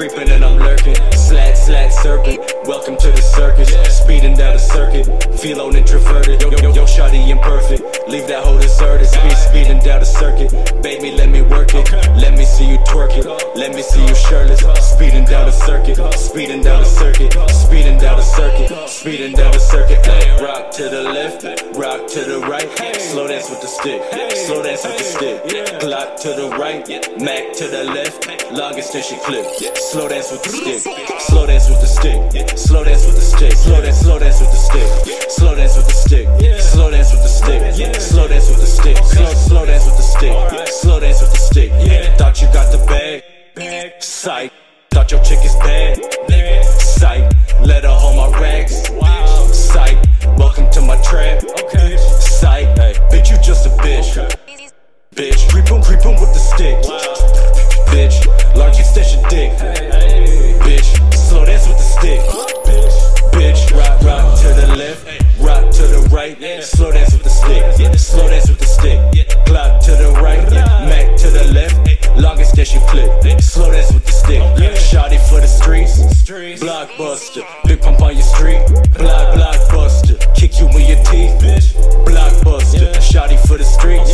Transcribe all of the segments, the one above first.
creeping and I'm lurking. Slack, slack, serpent. Welcome to the circus. Speeding down the circuit. Feel on introverted. Yo, shawty imperfect. Leave that hoe deserted. Speed, speeding down the circuit. Baby, let me work it. Let me see you twerk it. Let me see you shirtless. Speeding down the circuit. Speeding down the circuit. Speeding down the circuit. Speeding down the circuit. Ay, rock to the left. Rock to the right. Slow dance with the stick. Slow dance with the stick. Glock to the right. Mac to the left. Longest then she clip. Slow dance with the stick. Slow dance with the stick. Slow dance with the stick. Slow dance, slow dance with the stick. Slow dance with the stick. The stick. Thought you got the bag. Psych. Thought your chick is bad. Longest that you clip. Slow dance with the stick. Shotty for the streets. Blockbuster. Big pump on your street. Block, blockbuster. Kick you in your teeth. Bitch. Blockbuster. Shotty for the streets.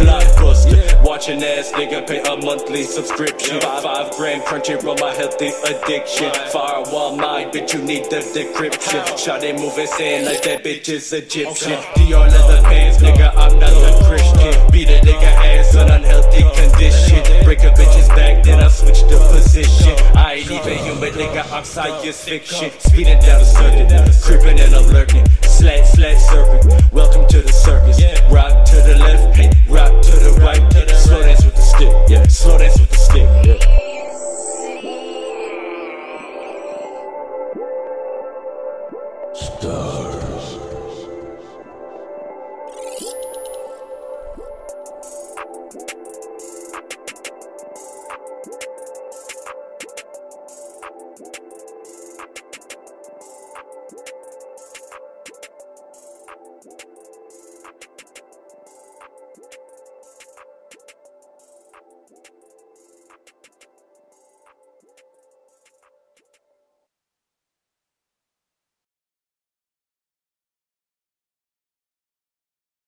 Blockbuster. Watch an ass nigga pay a monthly subscription. Five, five grand Crunchyroll my healthy addiction. Firewall mind, bitch, you need the decryption. Shotty moving sand like that bitch is Egyptian. Dior leather pants, nigga, I'm not a Christian. Beat a even human nigga outside your fiction. Speeding down the circuit, creeping and I'm lurking. Slat, slat, serpent. Welcome to the circus. Rock to the left, rock to the right. Slow dance with the stick, yeah. Slow dance with the stick, yeah. Stop.